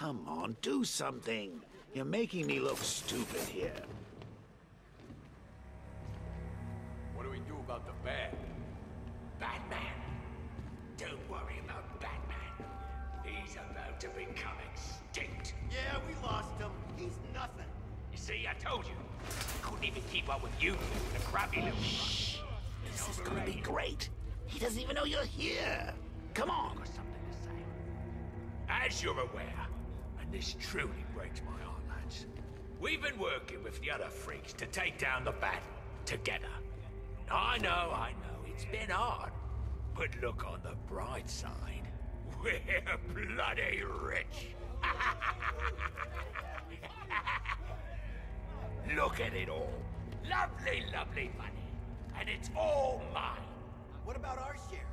come on, do something. You're making me look stupid here. What do we do about the bad? Batman. Don't worry about Batman. He's about to become extinct. Yeah, we lost him. He's nothing. You see, I told you. Couldn't even keep up with you, the crappy little Shh. This is gonna be great. He doesn't even know you're here. Come on. got something to say. As you're aware, and this truly breaks my heart, lads, we've been working with the other freaks to take down the bat together. I know, I know, it's been hard. But look on the bright side. We're bloody rich. look at it all. Lovely, lovely money. And it's all mine. What about our share?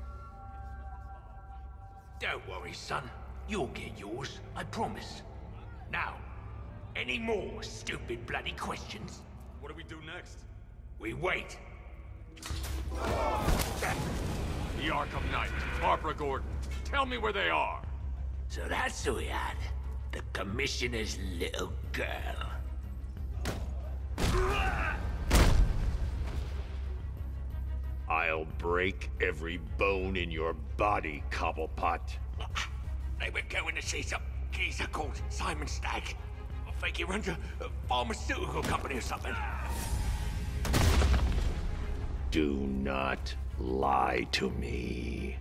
Don't worry, son. You'll get yours, I promise. Now, any more stupid bloody questions? What do we do next? We wait. The Arkham Knight, Barbara Gordon. Tell me where they are. So that's who we had. The Commissioner's little girl. I'll break every bone in your body, Cobblepot. They were going to see some geezer called Simon Stagg. I think he runs a, a pharmaceutical company or something. Do not lie to me.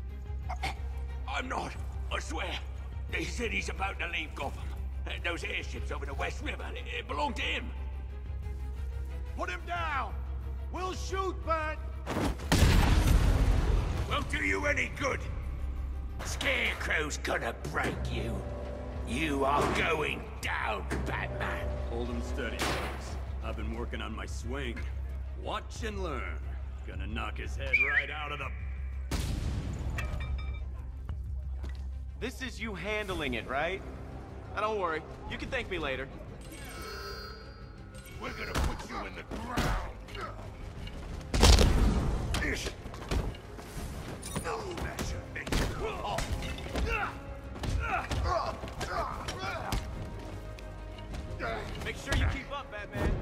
I'm not. I swear. They said he's about to leave Gotham. Those airships over the West River, it, it belonged to him. Put him down! We'll shoot, but... Won't do you any good. Scarecrow's gonna break you. You are going down, Batman. Hold him steady, folks. I've been working on my swing. Watch and learn. Gonna knock his head right out of the... This is you handling it, right? Now don't worry, you can thank me later. We're gonna put you in the ground. Ish. That should make you oh. go. Make sure you keep up, Batman.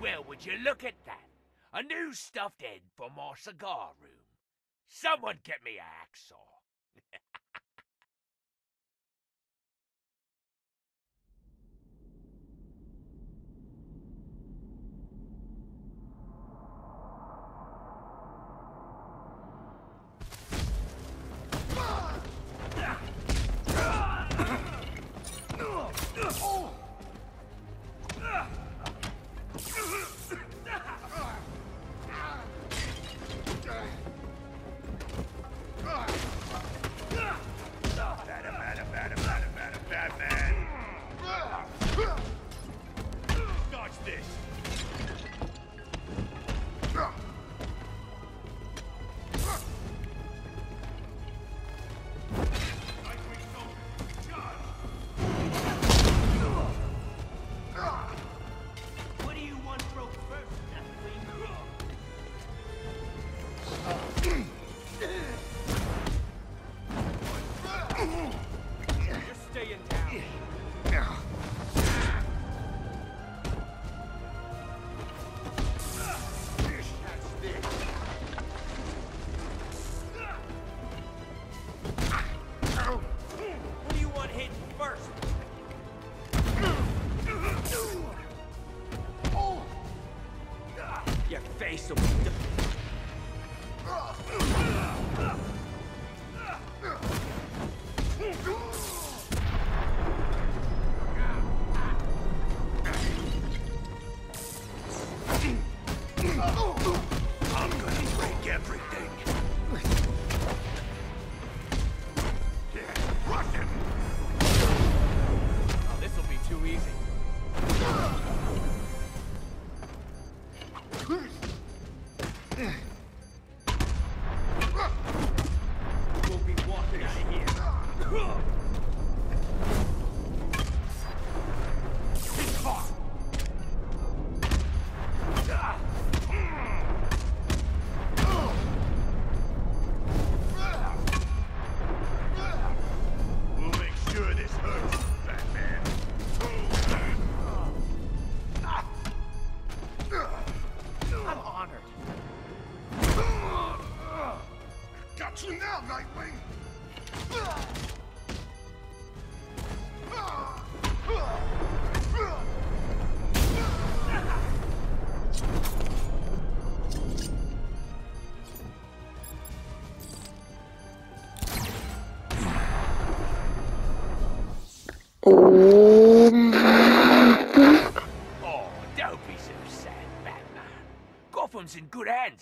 Well, would you look at that? A new stuffed head for my cigar room. Someone get me a hacksaw.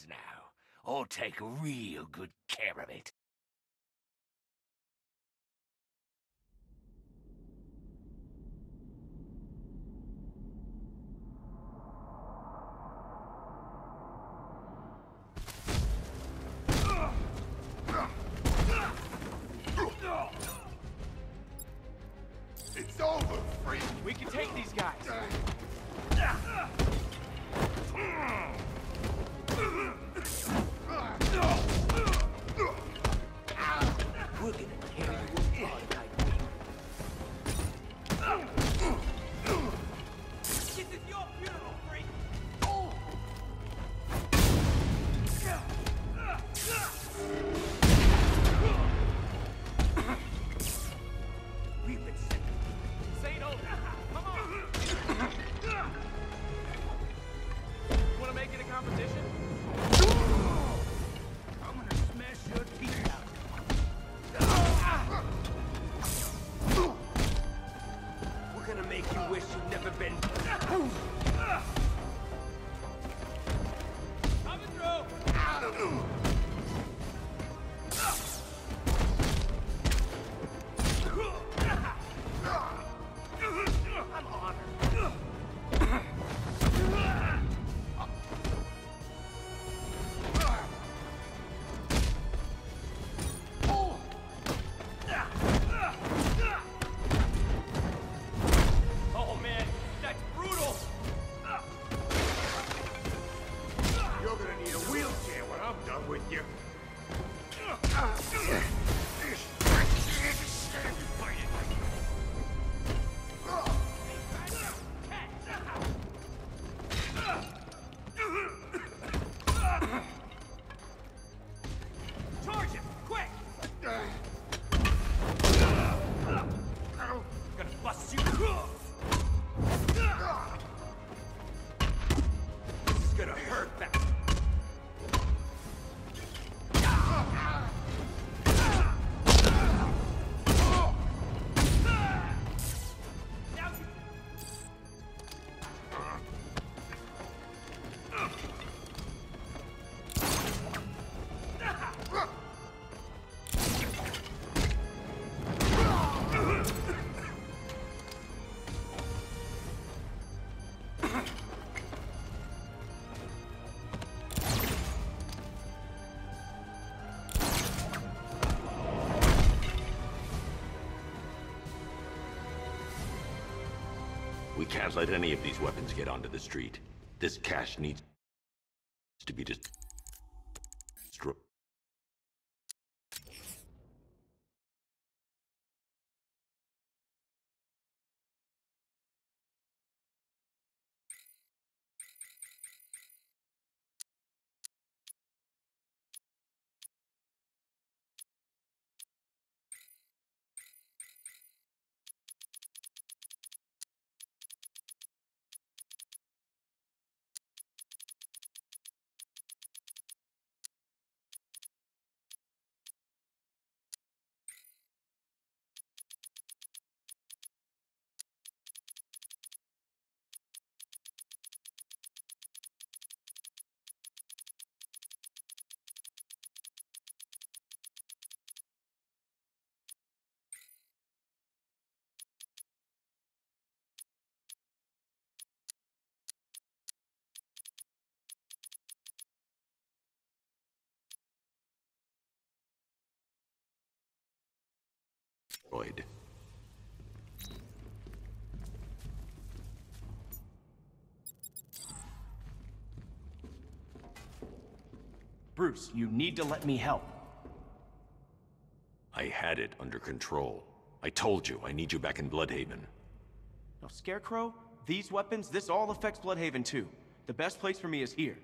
now. I'll take real good care of it. competition? with you. We can't let any of these weapons get onto the street. This cache needs to be just. Destroyed. Bruce, you need to let me help. I had it under control. I told you, I need you back in Blüdhaven. Now, Scarecrow, these weapons, this all affects Blüdhaven too. The best place for me is here.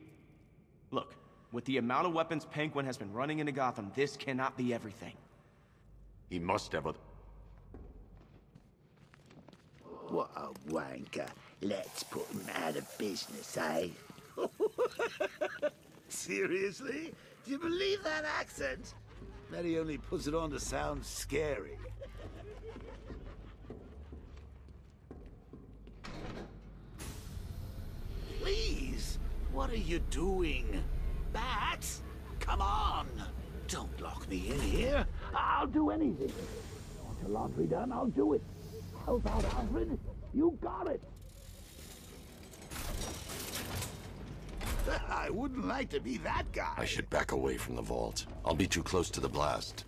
Look, with the amount of weapons Penguin has been running into Gotham, this cannot be everything. He must have a... What a wanker. Let's put him out of business, eh? Seriously? Do you believe that accent? Bet he only puts it on to sound scary. Please, what are you doing? Bats? Come on! Don't lock me in here. I'll do anything. Want your laundry done? I'll do it. Help out, Alfred. You got it. I wouldn't like to be that guy. I should back away from the vault. I'll be too close to the blast.